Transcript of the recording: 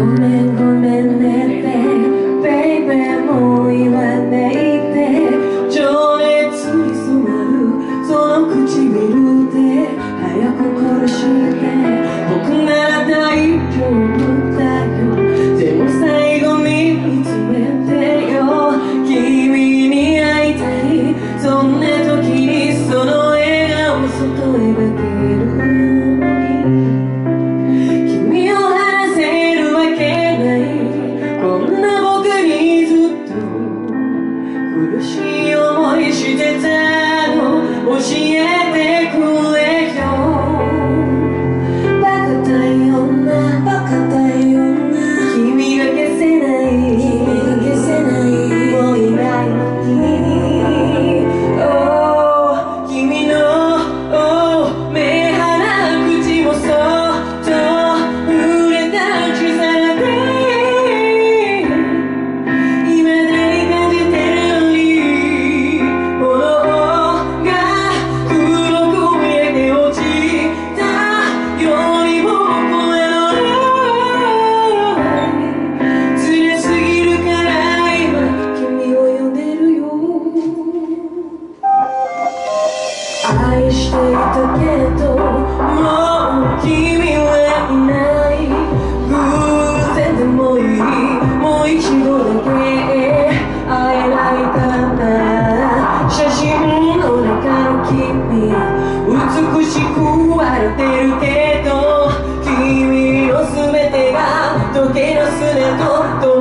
Woman, woman, baby, baby, baby, baby, baby, baby, baby, 時計のすと